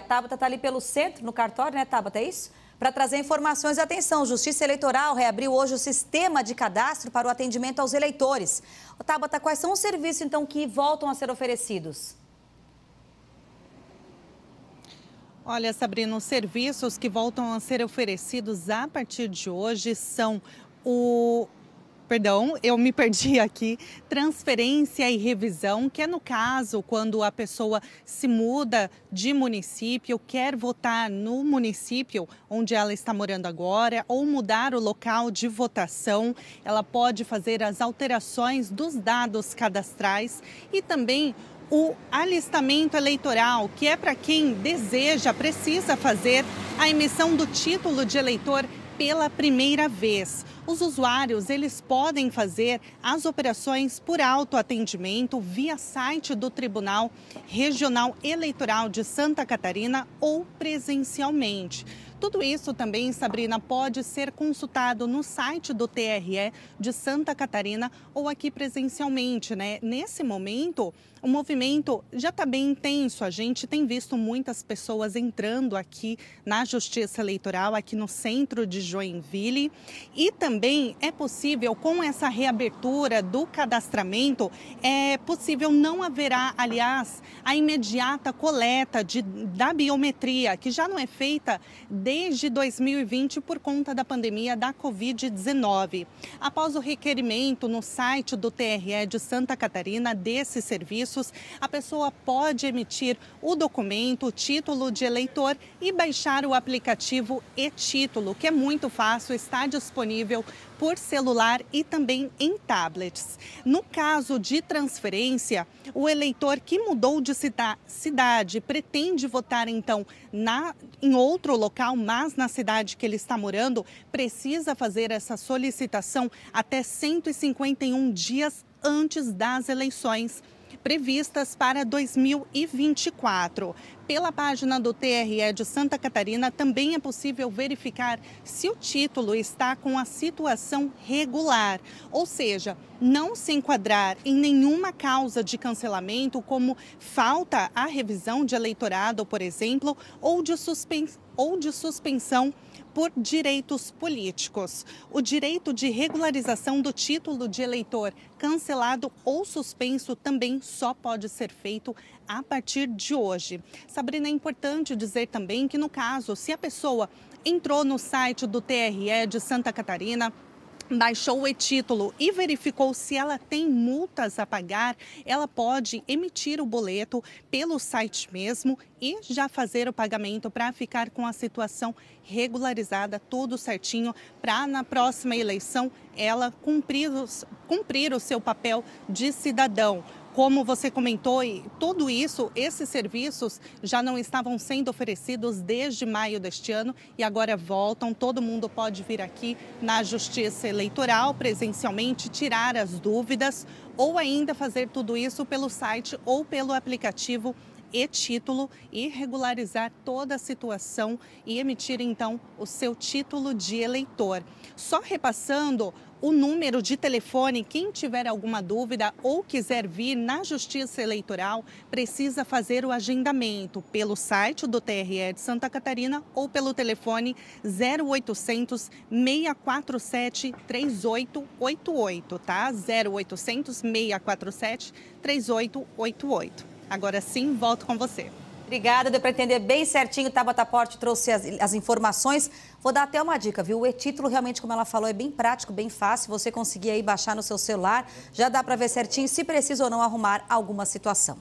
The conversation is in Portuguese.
A Tabata está ali pelo centro, no cartório, né, Tabata? É isso? Para trazer informações, atenção, Justiça Eleitoral reabriu hoje o sistema de cadastro para o atendimento aos eleitores. Tabata, quais são os serviços, então, que voltam a ser oferecidos? Olha, Sabrina, os serviços que voltam a ser oferecidos a partir de hoje são o perdão, eu me perdi aqui, transferência e revisão, que é no caso quando a pessoa se muda de município, quer votar no município onde ela está morando agora ou mudar o local de votação, ela pode fazer as alterações dos dados cadastrais e também o alistamento eleitoral, que é para quem deseja, precisa fazer a emissão do título de eleitor pela primeira vez. Os usuários, eles podem fazer as operações por autoatendimento via site do Tribunal Regional Eleitoral de Santa Catarina ou presencialmente. Tudo isso também, Sabrina, pode ser consultado no site do TRE de Santa Catarina ou aqui presencialmente, né? Nesse momento, o movimento já está bem intenso. A gente tem visto muitas pessoas entrando aqui na Justiça Eleitoral, aqui no centro de Joinville. E também é possível, com essa reabertura do cadastramento, é possível, não haverá, aliás, a imediata coleta de, da biometria, que já não é feita desde 2020 por conta da pandemia da Covid-19. Após o requerimento no site do TRE de Santa Catarina desse serviços, a pessoa pode emitir o documento, o título de eleitor e baixar o aplicativo e-título, que é muito fácil, está disponível por celular e também em tablets. No caso de transferência, o eleitor que mudou de cidade pretende votar então na, em outro local, mas na cidade que ele está morando, precisa fazer essa solicitação até 151 dias antes das eleições previstas para 2024. Pela página do TRE de Santa Catarina, também é possível verificar se o título está com a situação regular, ou seja, não se enquadrar em nenhuma causa de cancelamento, como falta a revisão de eleitorado, por exemplo, ou de, suspens ou de suspensão por direitos políticos. O direito de regularização do título de eleitor cancelado ou suspenso também só pode ser feito a partir de hoje. Sabrina, é importante dizer também que, no caso, se a pessoa entrou no site do TRE de Santa Catarina, baixou o e-título e verificou se ela tem multas a pagar, ela pode emitir o boleto pelo site mesmo e já fazer o pagamento para ficar com a situação regularizada, tudo certinho, para na próxima eleição ela cumprir, cumprir o seu papel de cidadão. Como você comentou, tudo isso, esses serviços já não estavam sendo oferecidos desde maio deste ano e agora voltam. Todo mundo pode vir aqui na Justiça Eleitoral presencialmente, tirar as dúvidas ou ainda fazer tudo isso pelo site ou pelo aplicativo e título e regularizar toda a situação e emitir então o seu título de eleitor. Só repassando o número de telefone, quem tiver alguma dúvida ou quiser vir na Justiça Eleitoral, precisa fazer o agendamento pelo site do TRE de Santa Catarina ou pelo telefone 0800 647 3888, tá? 0800 647 3888. Agora sim, volto com você. Obrigada, deu para entender bem certinho. Tabata Porte trouxe as, as, informações. Vou dar até uma dica, viu? O e-título, realmente, como ela falou, é bem prático, bem fácil. Você conseguir aí baixar no seu celular, já dá para ver certinho se precisa ou não arrumar alguma situação.